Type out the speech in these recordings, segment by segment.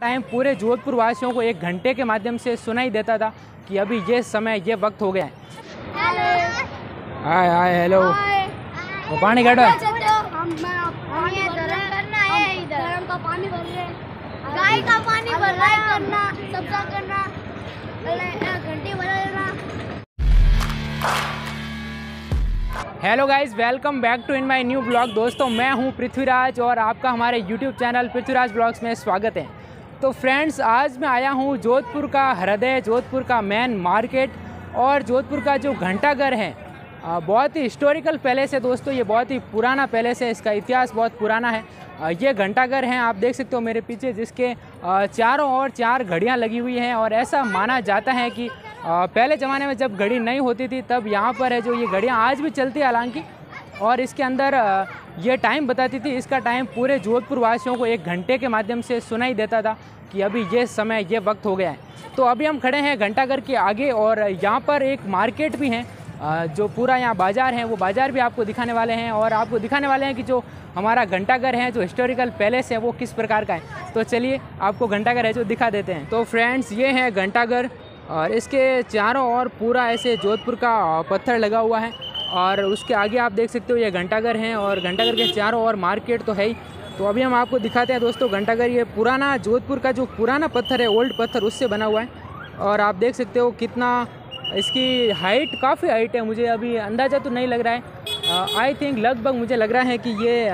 Time पूरे जोधपुर वासियों को एक घंटे के माध्यम से सुनाई देता था कि अभी ये समय ये वक्त हो गया है। Hi hi hello. वो पानी काटो। है हम पानी धर्म करना है इधर। धर्म का पानी भर रहे हैं। गाय का पानी भर करना सबका करना। घंटी बजा hello guys welcome back to in my new blog. दोस्तों मैं हूँ पृथ्वीराज और आपका हमारे यूट्यूब चैनल पृथ्वीराज ब्लॉग्स में स्वागत है। तो फ्रेंड्स, आज मैं आया हूँ जोधपुर का हृदय, जोधपुर का मेन मार्केट और जोधपुर का जो घंटाघर है। बहुत ही हिस्टोरिकल पैलेस है दोस्तों, ये बहुत ही पुराना पैलेस है, इसका इतिहास बहुत पुराना है। ये घंटाघर है, आप देख सकते हो मेरे पीछे जिसके चारों ओर चार घड़ियाँ लगी हुई हैं और ऐसा माना जाता है कि पहले ज़माने में जब घड़ी नहीं होती थी, तब यहाँ पर है जो ये घड़ियाँ आज भी चलती है, हालाँकि और इसके अंदर ये टाइम बताती थी, इसका टाइम पूरे जोधपुर वासियों को एक घंटे के माध्यम से सुनाई देता था कि अभी ये समय, ये वक्त हो गया है। तो अभी हम खड़े हैं घंटाघर के आगे और यहाँ पर एक मार्केट भी है जो पूरा यहाँ बाज़ार है, वो बाज़ार भी आपको दिखाने वाले हैं और आपको दिखाने वाले हैं कि जो हमारा घंटाघर है, जो हिस्टोरिकल पैलेस है, वो किस प्रकार का है। तो चलिए, आपको घंटाघर है जो दिखा देते हैं। तो फ्रेंड्स ये है घंटाघर और इसके चारों ओर पूरा ऐसे जोधपुर का पत्थर लगा हुआ है। और उसके आगे आप देख सकते हो ये घंटाघर हैं और घंटाघर के चारों ओर मार्केट तो है ही। तो अभी हम आपको दिखाते हैं दोस्तों घंटाघर, ये पुराना जोधपुर का जो पुराना पत्थर है, ओल्ड पत्थर, उससे बना हुआ है। और आप देख सकते हो कितना इसकी हाइट काफ़ी हाइट है, मुझे अभी अंदाज़ा तो नहीं लग रहा है। आई थिंक लगभग मुझे लग रहा है कि ये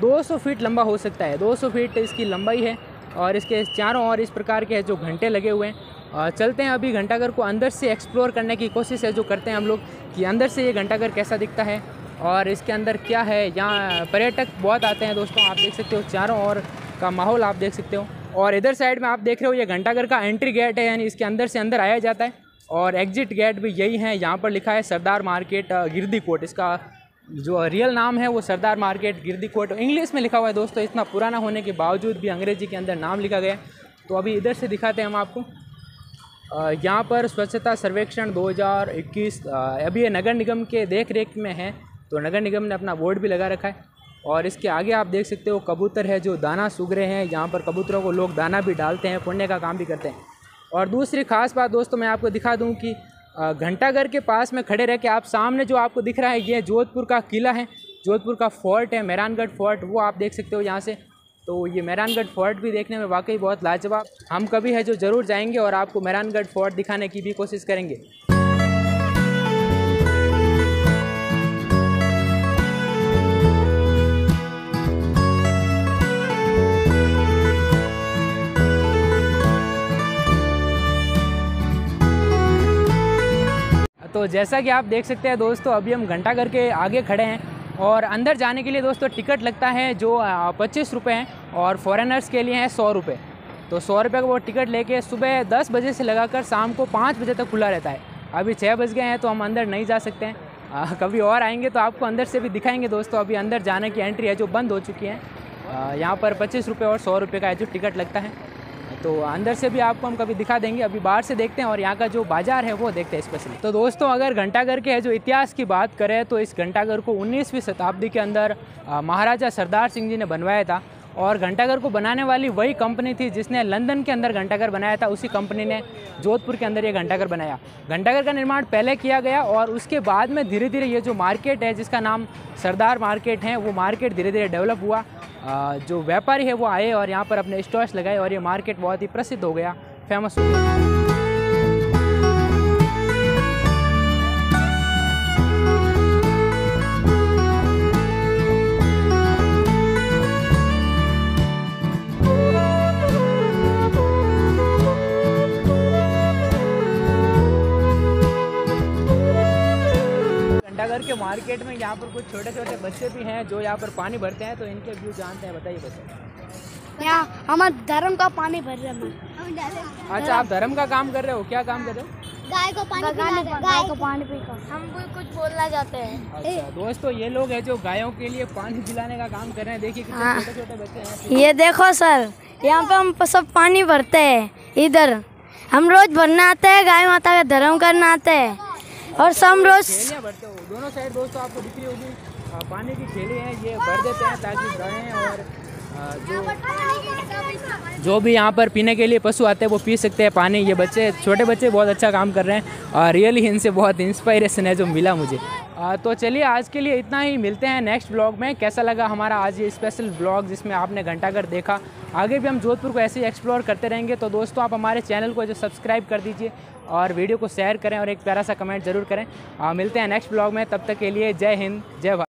दो सौ फीट लंबा हो सकता है 200 फीट इसकी लंबाई है। और इसके चारों ओर इस प्रकार के जो घंटे लगे हुए हैं। चलते हैं अभी घंटाघर को अंदर से एक्सप्लोर करने की कोशिश है जो करते हैं हम लोग कि अंदर से ये घंटाघर कैसा दिखता है और इसके अंदर क्या है। यहाँ पर्यटक बहुत आते हैं दोस्तों, आप देख सकते हो चारों ओर का माहौल आप देख सकते हो। और इधर साइड में आप देख रहे हो ये घंटाघर का एंट्री गेट है, यानी इसके अंदर से अंदर आया जाता है। और एग्जिट गेट भी यही है, यहाँ पर लिखा है सरदार मार्केट गिरदी कोट। इसका जो रियल नाम है वो Sardar market Girdikot. English में लिखा हुआ है दोस्तों, इतना पुराना होने के बावजूद भी अंग्रेज़ी के अंदर नाम लिखा गया तो अभी इधर से दिखाते हैं हम आपको। यहाँ पर स्वच्छता सर्वेक्षण 2021 अभी ये नगर निगम के देख रेख में है तो नगर निगम ने अपना बोर्ड भी लगा रखा है। और इसके आगे आप देख सकते हो कबूतर है जो दाना सूख रहे हैं, यहाँ पर कबूतरों को लोग दाना भी डालते हैं, पुण्य का काम भी करते हैं। और दूसरी खास बात दोस्तों, मैं आपको दिखा दूँ कि घंटाघर के पास में खड़े रह के आप सामने जो आपको दिख रहा है, ये जोधपुर का किला है। जोधपुर का फोर्ट है, मेहरानगढ़ फोर्ट, वो आप देख सकते हो यहाँ से। तो ये मेहरानगढ़ फोर्ट भी देखने में वाकई बहुत लाजवाब। हम कभी है जो ज़रूर जाएँगे और आपको मेहरानगढ़ फोर्ट दिखाने की भी कोशिश करेंगे। तो जैसा कि आप देख सकते हैं दोस्तों, अभी हम घंटाघर के आगे खड़े हैं। और अंदर जाने के लिए दोस्तों टिकट लगता है जो पच्चीस रुपये हैं और फॉरेनर्स के लिए हैं सौ रुपये तो सौ रुपये का वो टिकट लेके सुबह दस बजे से लगाकर शाम को पाँच बजे तक खुला रहता है। अभी छः बज गए हैं तो हम अंदर नहीं जा सकते हैं। आ, कभी और आएँगे तो आपको अंदर से भी दिखाएँगे दोस्तों। अभी अंदर जाने की एंट्री है जो बंद हो चुकी है। यहाँ पर पच्चीस रुपये और सौ रुपये का है जो टिकट लगता है। तो अंदर से भी आपको हम कभी दिखा देंगे, अभी बाहर से देखते हैं और यहाँ का जो बाज़ार है वो देखते हैं स्पेशली तो दोस्तों, अगर घंटाघर के जो इतिहास की बात करें तो इस घंटाघर को 19वीं शताब्दी के अंदर महाराजा सरदार सिंह जी ने बनवाया था। और घंटाघर को बनाने वाली वही कंपनी थी जिसने लंदन के अंदर घंटाघर बनाया था। उसी कंपनी ने जोधपुर के अंदर ये घंटाघर बनाया। घंटाघर का निर्माण पहले किया गया और उसके बाद में धीरे धीरे ये जो मार्केट है, जिसका नाम सरदार मार्केट है, वो मार्केट धीरे धीरे डेवलप हुआ। जो व्यापारी है वो आए और यहाँ पर अपने स्टॉल्स लगाए और ये मार्केट बहुत ही प्रसिद्ध हो गया। फ़ेमस हो गया। मार्केट में यहाँ पर कुछ छोटे छोटे बच्चे भी हैं जो यहाँ पर पानी भरते हैं तो इनके व्यू जानते हैं बताइए बच्चे। यहाँ हम धर्म का पानी भर रहे हैं अच्छा आप धर्म का काम कर रहे हो? क्या काम कर रहे हो? गाय को पानी गाय को पानी हम कुछ बोलना चाहते हैं। अच्छा दोस्तों ये लोग हैं जो गायों के लिए पानी पिलाने का काम कर रहे हैं। देखिए कितने हाँ। छोटे छोटे बच्चे हैं। ये देखो सर यहाँ पे हम सब पानी भरते हैं इधर। हम रोज भरना आते हैं गाय माता का धर्म करना आते हैं। और समरोज दोनों साइड दोस्तों, आपको दिख रही होगी। पानी की खेली है, ये भर देते हैं ताकि और इस्तेमाल जो भी यहाँ पर पीने के लिए पशु आते हैं वो पी सकते हैं पानी। ये बच्चे छोटे बच्चे बहुत अच्छा काम कर रहे हैं और रियली इनसे बहुत इंस्पायरेशन है जो मिला मुझे। तो चलिए आज के लिए इतना ही। मिलते हैं नेक्स्ट ब्लॉग में। कैसा लगा हमारा आज ये स्पेशल ब्लॉग जिसमें आपने घंटाघर देखा? आगे भी हम जोधपुर को ऐसे ही एक्सप्लोर करते रहेंगे। तो दोस्तों आप हमारे चैनल को जो सब्सक्राइब कर दीजिए और वीडियो को शेयर करें और एक प्यारा सा कमेंट ज़रूर करें। आ, मिलते हैं नेक्स्ट ब्लॉग में। तब तक के लिए जय हिंद जय भारत।